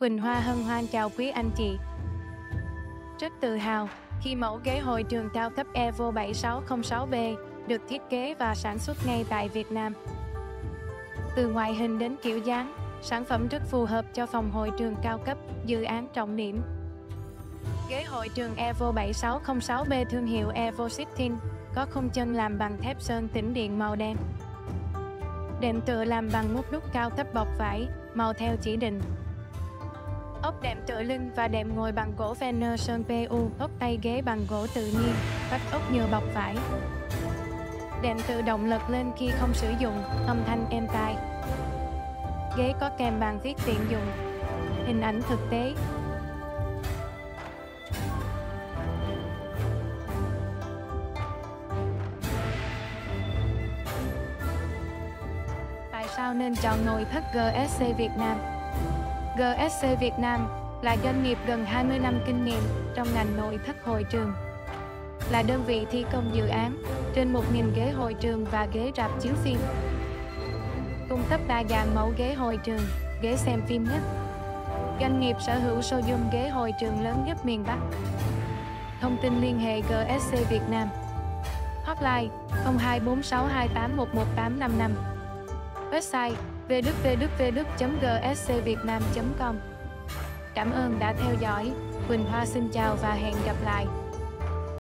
Quỳnh Hoa hân hoan chào quý anh chị. Rất tự hào khi mẫu ghế hội trường cao cấp Evo 7606B được thiết kế và sản xuất ngay tại Việt Nam. Từ ngoại hình đến kiểu dáng, sản phẩm rất phù hợp cho phòng hội trường cao cấp, dự án trọng điểm. Ghế hội trường Evo 7606B thương hiệu Evo Sitting có khung chân làm bằng thép sơn tĩnh điện màu đen. Đệm tựa làm bằng mút đúc cao cấp bọc vải, màu theo chỉ định ốp đệm tựa lưng và đệm ngồi bằng gỗ Veneer sơn PU, ốp tay ghế bằng gỗ tự nhiên, vách ốp nhựa bọc vải. Đệm tự động lật lên khi không sử dụng, âm thanh êm tai. Ghế có kèm bàn viết tiện dụng. Hình ảnh thực tế, Tại sao nên chọn nồi thất GSC Việt Nam? GSC Việt Nam là doanh nghiệp gần 20 năm kinh nghiệm trong ngành nội thất hội trường. Là đơn vị thi công dự án trên 1.000 ghế hội trường và ghế rạp chiếu phim. Cung cấp đa dạng mẫu ghế hội trường, ghế xem phim nhất. Doanh nghiệp sở hữu showroom ghế hội trường lớn nhất miền Bắc. Thông tin liên hệ GSC Việt Nam. Hotline 02462811855 Website www.gscvietnam.com Cảm ơn đã theo dõi. Quỳnh Hoa xin chào và hẹn gặp lại.